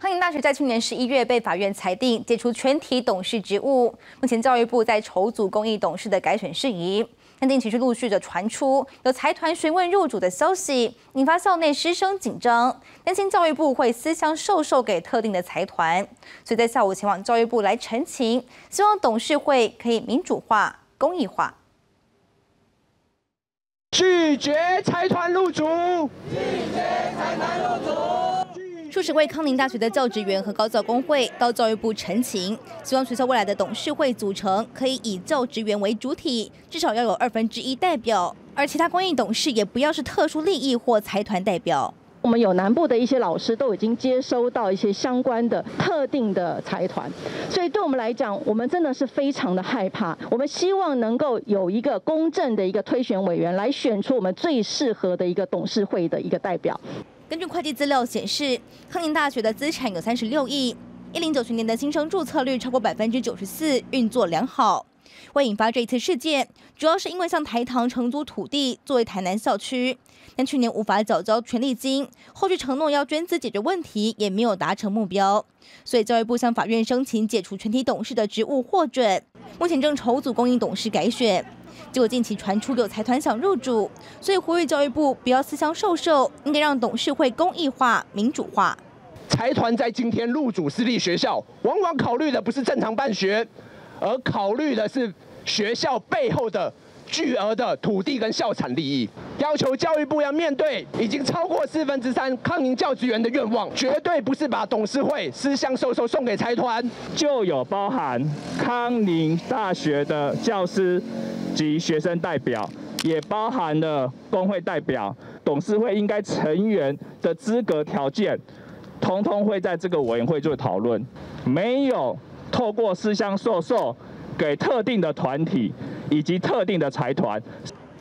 康宁大学在去年十一月被法院裁定解除全体董事职务，目前教育部在筹组公益董事的改选事宜。但近期是陆续的传出有财团询问入主的消息，引发校内师生紧张，担心教育部会私相授受给特定的财团，所以在下午前往教育部来澄清，希望董事会可以民主化、公益化。拒绝财团入主，拒绝财团入主。数十位康宁大学的教职员和高教工会到教育部陈情，希望学校未来的董事会组成可以以教职员为主体，至少要有二分之一代表，而其他公益董事也不要是特殊利益或财团代表。我们有南部的一些老师都已经接收到一些相关的特定的财团，所以对我们来讲，我们真的是非常的害怕。我们希望能够有一个公正的一个推选委员来选出我们最适合的一个董事会的一个代表。根据会计资料显示，康宁大学的资产有三十六亿，一零九学年的新生注册率超过百分之九十四，运作良好。会引发这一次事件，主要是因为向台糖承租土地作为台南校区，但去年无法缴交权利金，后续承诺要捐资解决问题也没有达成目标，所以教育部向法院申请解除全体董事的职务获准，目前正筹组供应董事改选。结果近期传出有财团想入主，所以呼吁教育部不要私相授受，应该让董事会公益化、民主化。财团在今天入主私立学校，往往考虑的不是正常办学。而考虑的是学校背后的巨额的土地跟校产利益，要求教育部要面对已经超过四分之三康宁教职员的愿望，绝对不是把董事会私相授受送给财团，就有包含康宁大学的教师及学生代表，也包含了工会代表，董事会应该成员的资格条件，通通会在这个委员会做讨论，没有。透过私相授受给特定的团体以及特定的财团。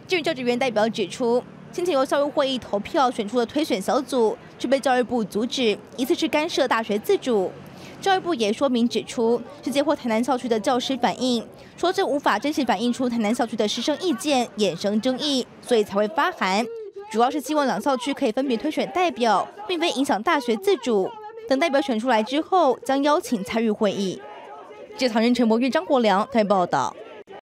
至于教职员代表指出，先前由校务会议投票选出的推选小组，却被教育部阻止，疑似是干涉大学自主。教育部也说明指出，是接获台南校区的教师反映，说这无法真实反映出台南校区的师生意见，衍生争议，所以才会发函。主要是希望两校区可以分别推选代表，并非影响大学自主。等代表选出来之后，将邀请参与会议。记者唐人陈博玉、张国良台报道。